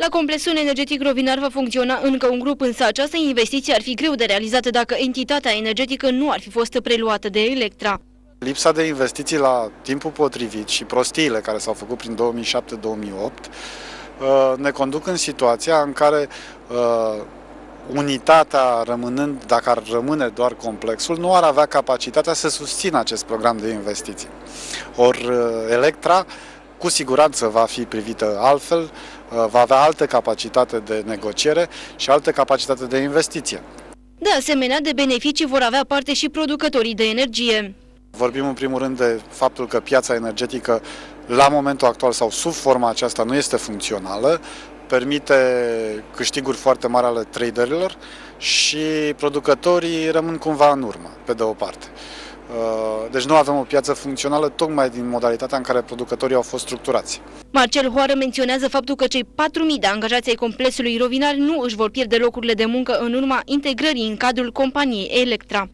La complexul energetic Rovinar va funcționa încă un grup, însă această investiție ar fi greu de realizată dacă entitatea energetică nu ar fi fost preluată de Electra. Lipsa de investiții la timpul potrivit și prostiile care s-au făcut prin 2007-2008 ne conduc în situația în care uh, unitatea rămânând, dacă ar rămâne doar complexul, nu ar avea capacitatea să susțină acest program de investiții. Ori uh, Electra cu siguranță va fi privită altfel, uh, va avea altă capacitate de negociere și altă capacitate de investiție. De asemenea, de beneficii vor avea parte și producătorii de energie. Vorbim în primul rând de faptul că piața energetică la momentul actual sau sub forma aceasta nu este funcțională, permite câștiguri foarte mari ale traderilor și producătorii rămân cumva în urmă, pe de o parte. Uh, deci nu avem o piață funcțională tocmai din modalitatea în care producătorii au fost structurați. Marcel Hoară menționează faptul că cei 4.000 de angajați ai complexului Rovinar nu își vor pierde locurile de muncă în urma integrării în cadrul companiei Electra.